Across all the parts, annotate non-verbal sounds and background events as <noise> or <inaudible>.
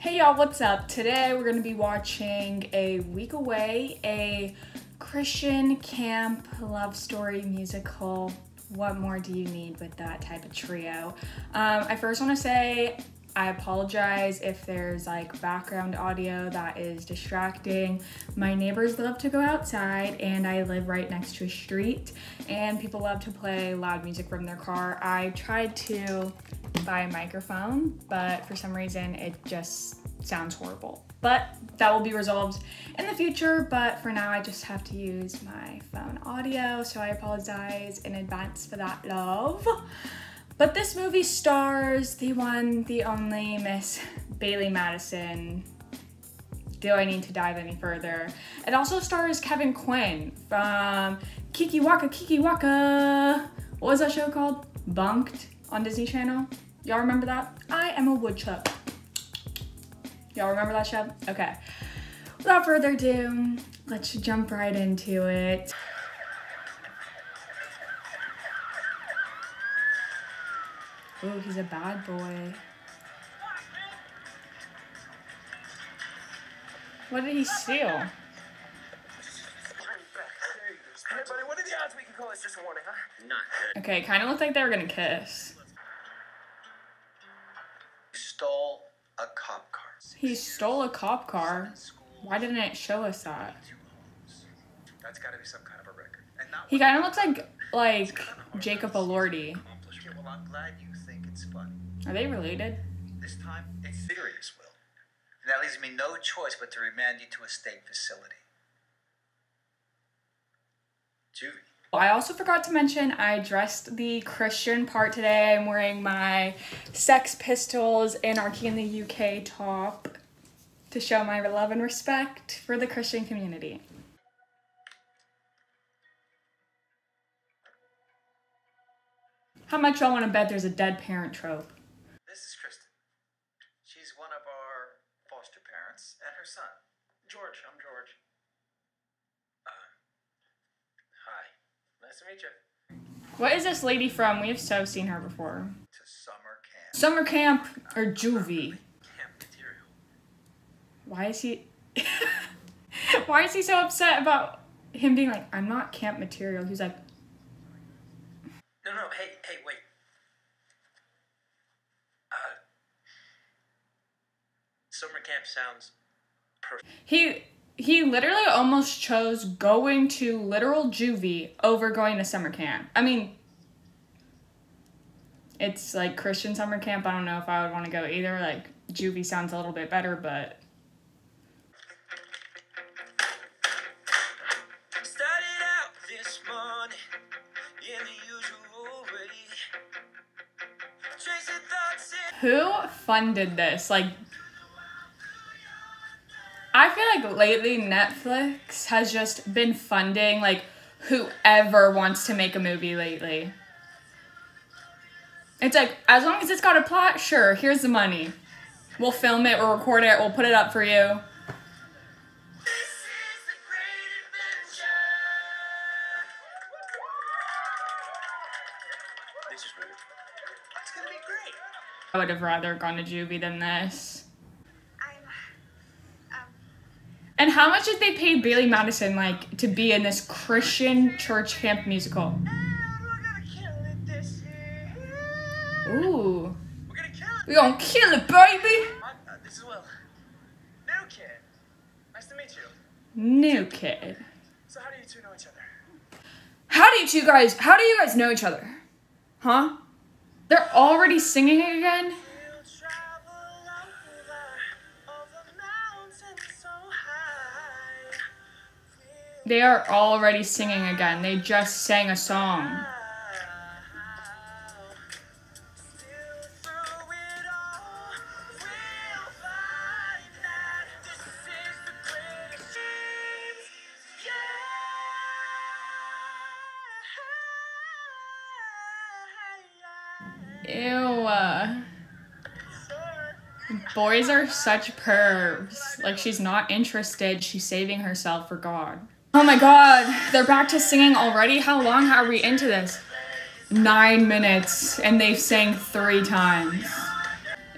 Hey y'all, what's up? Today we're gonna be watching A Week Away, a Christian camp love story musical. What more do you need with that type of trio? Um, I first wanna say I apologize if there's like background audio that is distracting. My neighbors love to go outside and I live right next to a street and people love to play loud music from their car. I tried to buy a microphone, but for some reason it just sounds horrible. But that will be resolved in the future, but for now I just have to use my phone audio, so I apologize in advance for that, love. But this movie stars the one, the only Miss Bailee Madison. Do I need to dive any further? It also stars Kevin Quinn from Kikiwaka Kiki Waka. What was that show called? Bunk'd on Disney Channel. Y'all remember that? I am a woodchuck. Y'all remember that show? Okay. Without further ado, let's jump right into it. Ooh, he's a bad boy. What did he steal? Hey, buddy, what are the odds we can call this just a warning, huh? Not good. Okay, kind of looked like they were gonna kiss. He stole a cop car. Why didn't it show us that? That's got to be some kind of a record. He kind of looks like like Jacob Elordi. accomplishment. Well, I'm glad you think it's funny. Are they related? This time, it's serious, Will. And that leaves me no choice but to remand you to a state facility. Juvie. Oh, I also forgot to mention I dressed the Christian part today. I'm wearing my Sex Pistols Anarchy in the UK top to show my love and respect for the Christian community. How much y'all want to bet there's a dead parent trope? This is Kristen. She's one of our foster parents and her son. George, I'm George. Uh, hi. Nice to meet you. What is this lady from? We've so seen her before. To summer camp. Summer camp or juvie? Why is he <laughs> Why is he so upset about him being like, I'm not camp material? He's like, No, no, hey, hey, wait. Uh, summer camp sounds perfect. he he literally almost chose going to literal juvie over going to summer camp. I mean, it's like Christian summer camp. I don't know if I would want to go either. Like juvie sounds a little bit better, but who funded this? Like I feel like lately Netflix has just been funding like whoever wants to make a movie lately. It's like as long as it's got a plot, sure, here's the money. We'll film it, we'll record it, we'll put it up for you. I would have rather gone to juvie than this. I'm, um, And how much did they pay Bailee Madison like to be in this Christian church camp musical? And we're gonna kill it this year. Ooh. We're gonna kill it. We gonna kill it, baby! Uh, this is Will. New kid. Nice to meet you. New kid. So how do you two know each other? How do you two guys, how do you guys know each other? Huh? They're already singing again? They are already singing again. They just sang a song. Boys are such pervs. Like, she's not interested. She's saving herself for God. Oh my god, they're back to singing already? How long are we into this? Nine minutes, and they've sang three times.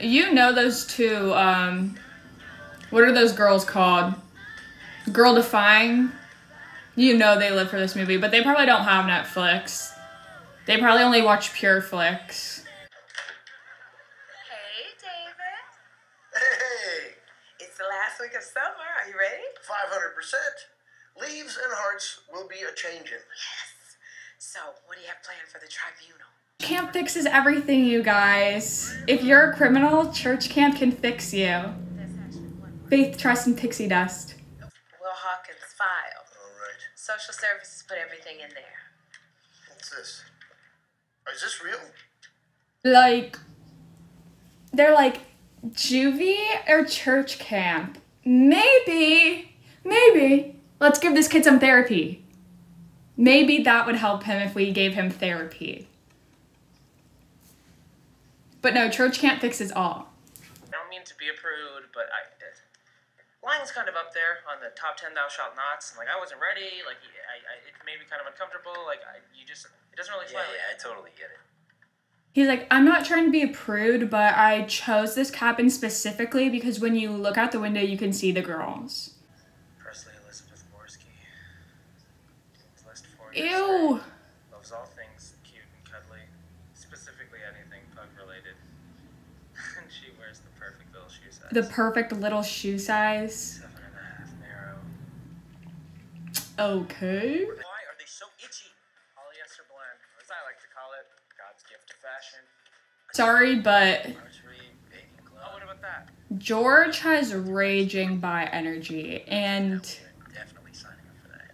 You know those two, um, What are those girls called? Girl Defined. You know they live for this movie, but they probably don't have Netflix. They probably only watch Pure Flix. Hey, David. Hey, It's the last week of summer. Are you ready? 500%. Leaves and hearts will be a changing. Yes. So, what do you have planned for the tribunal? Camp fixes everything, you guys. If you're a criminal, church camp can fix you. There's actually one more. Faith, trust, and pixie dust. Will Hawkins' file. All right. Social services put everything in there. What's this? Is this real? Like, they're like juvie or church camp. Maybe, maybe. Let's give this kid some therapy. Maybe that would help him if we gave him therapy. But no, church can't fix fixes all. I don't mean to be a prude, but I it, lying's kind of up there on the top ten thou shalt nots. And like I wasn't ready. Like I, I it made me kind of uncomfortable. Like I, you just it doesn't really Yeah, yeah, I totally get it. He's like, I'm not trying to be a prude, but I chose this cabin specifically because when you look out the window, you can see the girls. Presley Elizabeth Morsky. Ew. Loves all things cute and cuddly, specifically anything pug related. <laughs> and she wears the perfect little shoe size. The perfect little shoe size. seven and a half narrow. Okay. Why are they so itchy? Polyester blend, or as I like to call it, God's gift to fashion. Sorry, but Marjorie, baking glove. what about that? George has raging bi energy, and Definitely signing up for that.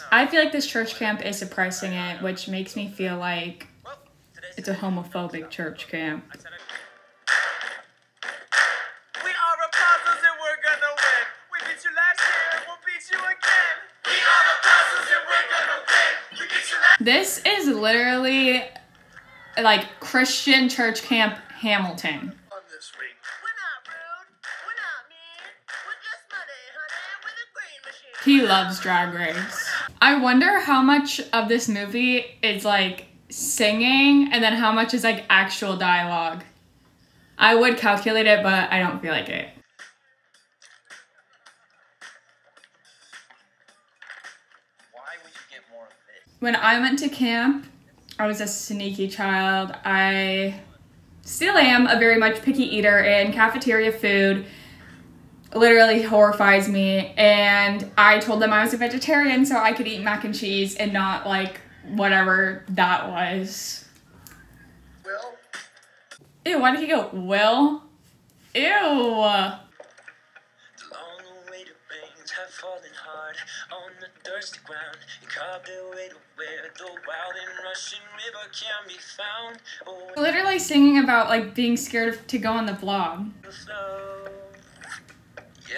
No. I feel like this church camp is suppressing it, which makes me feel like it's a homophobic church camp. I said I- We are apostles and we're gonna win. We beat you last year, we'll beat you again. We are apostles and we're gonna win. We beat you last This is literally like Christian church camp Hamilton. On this week. We're not rude. We're not mean. We're just muddy, honey, with a green machine. He loves Drag Race. I wonder how much of this movie is like singing and then how much is like actual dialogue. I would calculate it, but I don't feel like it. Why would you get more of this? When I went to camp, I was a sneaky child. I still am a very much picky eater, and cafeteria food literally horrifies me. And I told them I was a vegetarian so I could eat mac and cheese and not like whatever that was. Well, Ew, why did he go, Will? Ew. The long awaited rains have fallen hard on the thirsty ground. You carved to where the wild and rushing river can be found. Oh, Literally singing about like being scared to go on the vlog. the flow.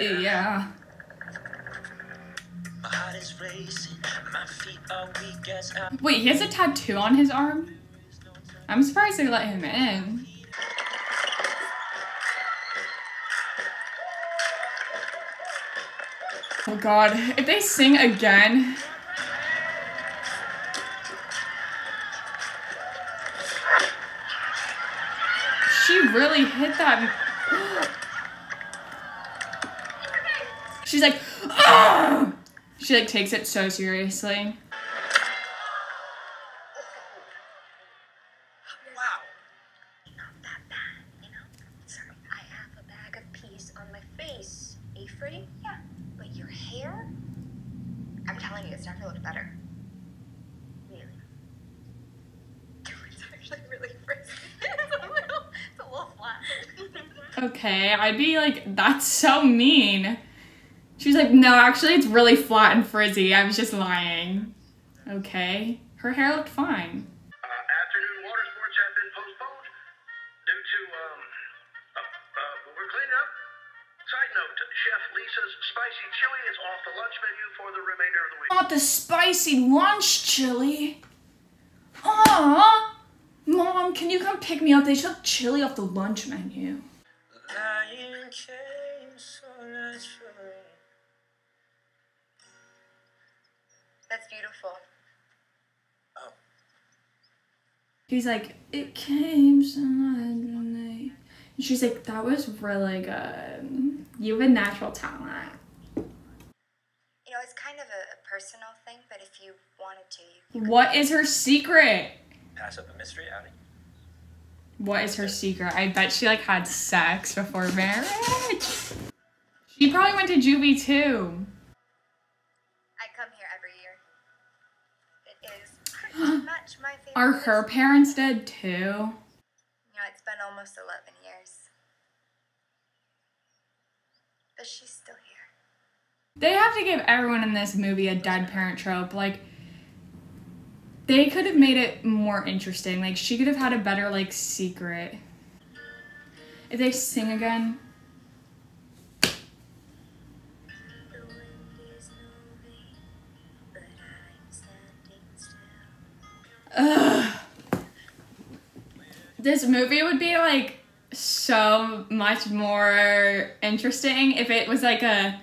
Ew, yeah. My heart is racing, my feet are weak as I. Wait, he has a tattoo on his arm? I'm surprised they let him in. God, if they sing again. She really hit that. <gasps> She's like, ah! She like takes it so seriously. Wow. Bad, you know? Sorry, I have a bag of peas on my face. Free? Yeah. But your hair? I'm telling you, it's never looked better. Really? <laughs> It's actually really frizzy. <laughs> it's a little, it's a little flat. <laughs> Okay, I'd be like, that's so mean. She's like, no, actually, it's really flat and frizzy. I was just lying. Okay. Her hair looked fine. Chili is off the lunch menu for the remainder of the week. I want the spicy lunch chili. Aww. Mom, can you come pick me up? They took chili off the lunch menu. Lying came so naturally. That's beautiful. Oh. He's like, it came so naturally. And she's like, that was really good. You have a natural talent. You know, it's kind of a, a personal thing, but if you wanted to, you, you What is her secret? Pass up a mystery outing. What is her secret? I bet she like had sex before marriage. She probably went to juvie too. I come here every year. It is pretty <gasps> much my favorite. Are her place. parents dead too? You know, it's been almost 11 years. But she's still here. They have to give everyone in this movie a dead parent trope. Like, they could have made it more interesting. Like, she could have had a better, like, secret. If they sing again, ugh. This movie would be, like, so much more interesting if it was like a.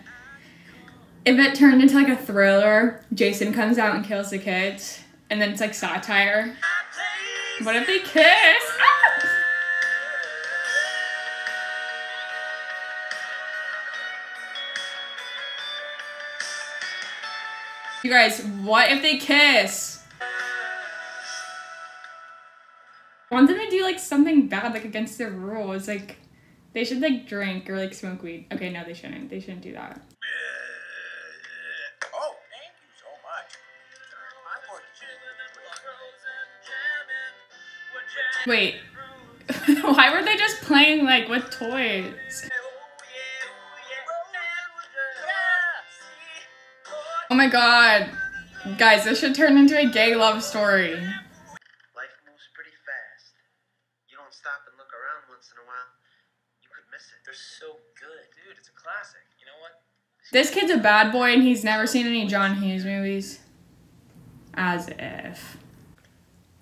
If it turned into, like, a thriller, Jason comes out and kills the kids, and then it's, like, satire. What if they kiss? <laughs> You guys, what if they kiss? I want them to do like something bad, like against their rules. Like they should like drink or like smoke weed. Okay, no, they shouldn't. They shouldn't do that. Wait, <laughs> why were they just playing like with toys? Oh my god, guys, this should turn into a gay love story. Life moves pretty fast. You don't stop and look around once in a while, you could miss it. They're so good, dude. It's a classic. You know what? This kid's a bad boy and he's never seen any John Hughes movies. As if.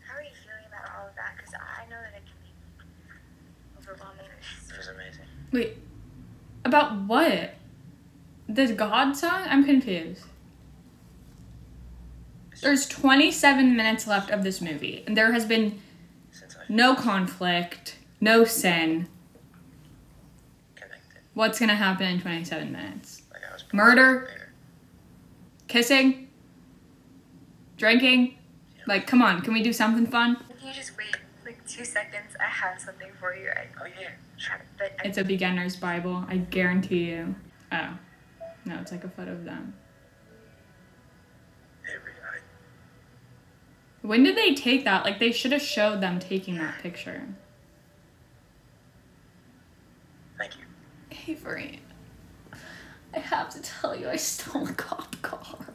How are you feeling about all of that? Because I know that it can be overwhelming. It was amazing. Wait, about what? The God song? I'm confused. There's 27 minutes left of this movie, and there has been no conflict, no sin. connected, What's gonna happen in 27 minutes? like Murder? Kissing? Drinking? Like, come on, can we do something fun? Can you just wait like two seconds? I have something for you. I Oh yeah. But I, It's a beginner's Bible, I guarantee you. Oh. No, it's like a photo of them. When did they take that? Like, they should have showed them taking that picture. thank you. Avery, I have to tell you, I stole a cop car.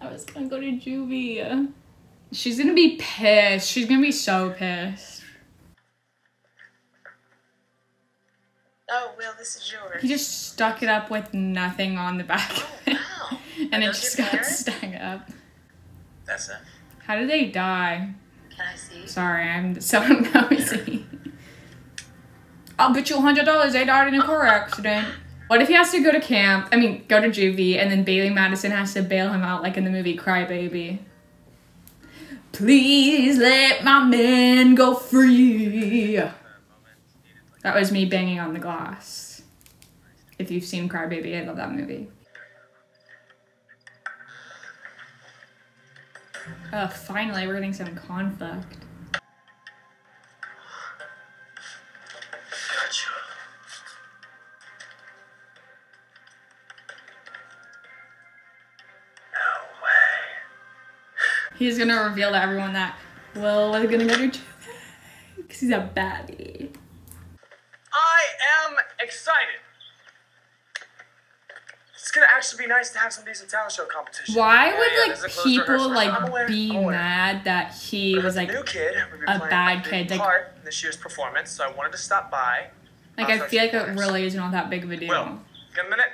I was gonna go to juvie. She's gonna be pissed. She's gonna be so pissed. Oh, Will, this is yours. He just stuck it up with nothing on the back oh, of it. wow. <laughs> and it just got parents? stuck up. That's it. How did they die? Can I see? Sorry, I'm <laughs> so nosy. I'll bet you hundred dollars they died in a car accident. What if he has to go to camp? I mean, go to juvie, and then Bailee Madison has to bail him out, like in the movie Cry Baby. Please let my man go free. That was me banging on the glass. If you've seen Cry Baby, I love that movie. Oh, finally, we're getting some conflict. No way. He's gonna reveal to everyone that Will is gonna go to because <laughs> he's a baddie. I am excited. It's gonna be nice to have some decent talent show competition. Why Yeah, would yeah, like this is a closed people like aware, be aware. mad that he But was like a new kid, a bad a kid, like- part in this year's performance, so I wanted to stop by. like I'll I start feel like it first. really is not that big of a deal. Will. Got a minute?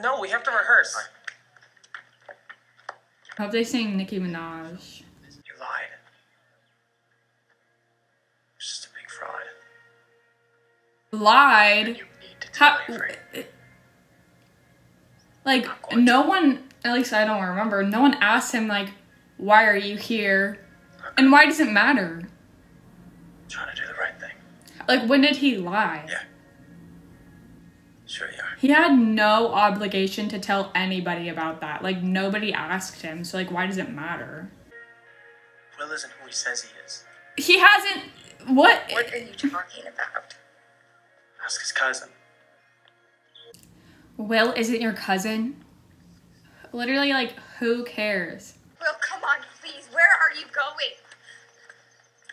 No, we have to rehearse. Hope they sing Nicki Minaj. You lied. Just a big fraud. Lied. You need to tell How, Avery. Like I'm no one, at least I don't remember. No one asked him like, "Why are you here?" And why does it matter? trying to do the right thing. Like when did he lie? Yeah. Sure you are. He had no obligation to tell anybody about that. Like nobody asked him, so like why does it matter? Will isn't who he says he is. He hasn't what What are you talking about? Ask his cousin. Will isn't your cousin? Literally like who cares? Will, come on, please. Where are you going?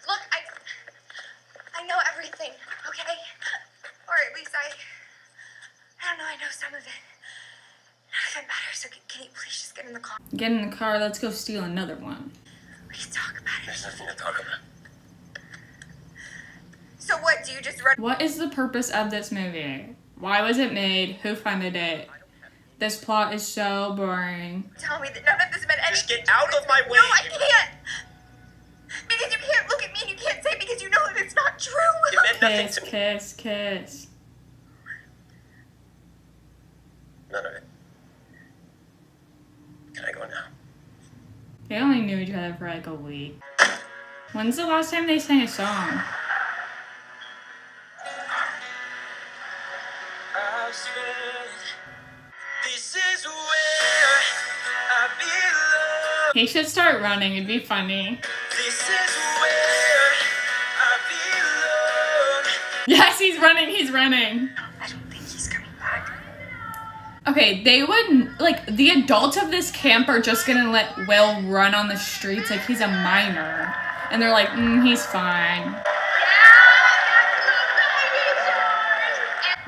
Look, I I know everything, okay? Or at least I I don't know, I know some of it. None of it matters, so can, can you please just get in the car? Get in the car, let's go steal another one. We can talk about it. There's nothing to talk about. So what, do you just run What is the purpose of this movie? Why was it made? Who funded it? This plot is so boring. tell me that none of this meant anything? Just get out of my way, No, I can't! Because you can't look at me and you can't say because you know that it's not true. It meant nothing Kiss, to me. kiss, kiss. None of it. Can I go now? They only knew each other for like a week. When's the last time they sang a song? He should start running, it'd be funny. This is where I belong. Yes, he's running, he's running. I don't think he's coming back. Okay, they wouldn't like the adults of this camp are just gonna let Will run on the streets like he's a minor. And they're like, mm, he's fine.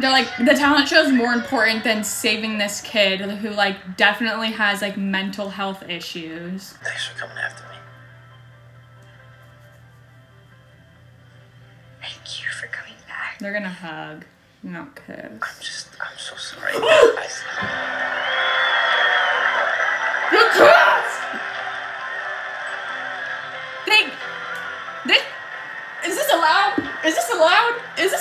They're like, the talent show is more important than saving this kid who like definitely has like mental health issues. Thanks for coming after me. Thank you for coming back. They're gonna hug, not kiss. I'm just, I'm so sorry. <gasps> I, You kiss! They, this, is this allowed? Is this allowed? Is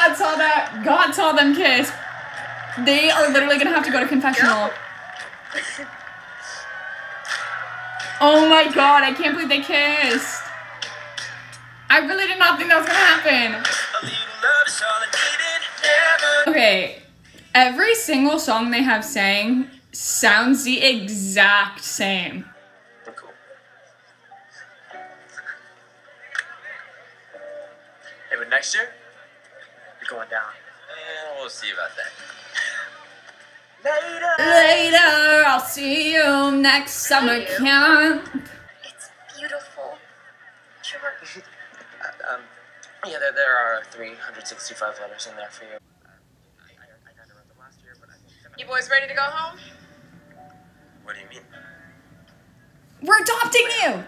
God saw that. God saw them kiss. They are literally gonna have to go to confessional. <laughs> Oh my god, I can't believe they kissed. I really did not think that was gonna happen. a little love is all I needed. Never. Okay, every single song they have sang sounds the exact same. Cool. Hey, but next year, going down. Eh, we'll see about that. Later. Later, I'll see you next summer camp. It's beautiful. Sure. <laughs> Uh, um, yeah, there, there are 365 letters in there for you. I, I, I kind of wrote them last year, but I think. You boys ready to go home? What do you mean? We're adopting you.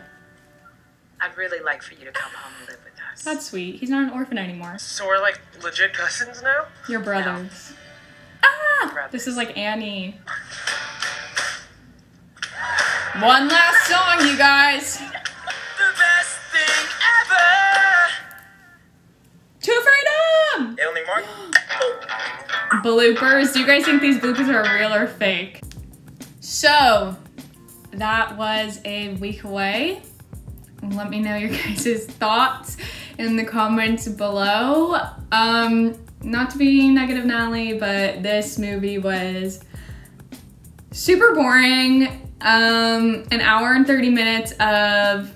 I'd really like for you to come home and live with us. That's sweet. He's not an orphan anymore. So we're like legit cousins now? Your brothers. Ah! This is like Annie. One last song, you guys. The best thing ever! To freedom! Hey, only Mark? <gasps> bloopers. Do you guys think these bloopers are real or fake? So, that was a week away. Let me know your <laughs> guys' thoughts in the comments below. Um, not to be negative, Natalie, but this movie was super boring. Um, an hour and 30 minutes of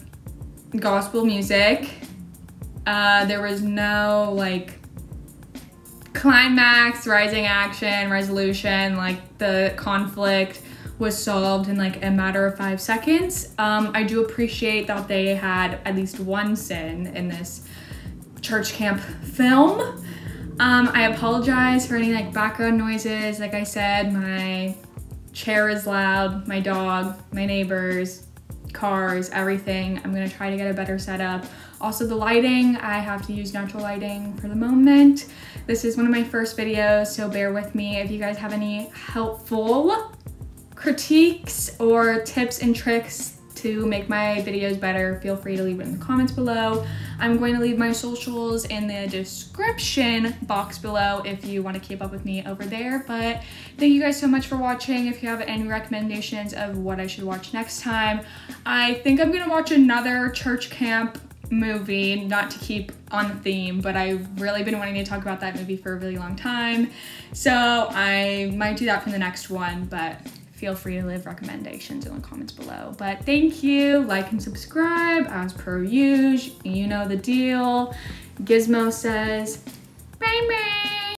gospel music. Uh, there was no like climax, rising action, resolution, like the conflict was solved in like a matter of five seconds. Um, I do appreciate that they had at least one sin in this church camp film. Um, I apologize for any like background noises. Like I said, my chair is loud, my dog, my neighbors, cars, everything. I'm gonna try to get a better setup. Also the lighting, I have to use natural lighting for the moment. This is one of my first videos, so bear with me. If you guys have any helpful critiques or tips and tricks to make my videos better, feel free to leave it in the comments below. I'm going to leave my socials in the description box below if you want to keep up with me over there. But thank you guys so much for watching. If you have any recommendations of what I should watch next time, I think I'm going to watch another church camp movie, not to keep on the theme, but I've really been wanting to talk about that movie for a really long time. So I might do that for the next one, but feel free to leave recommendations in the comments below. But thank you, like and subscribe as per usual. You know the deal. Gizmo says, bye bye.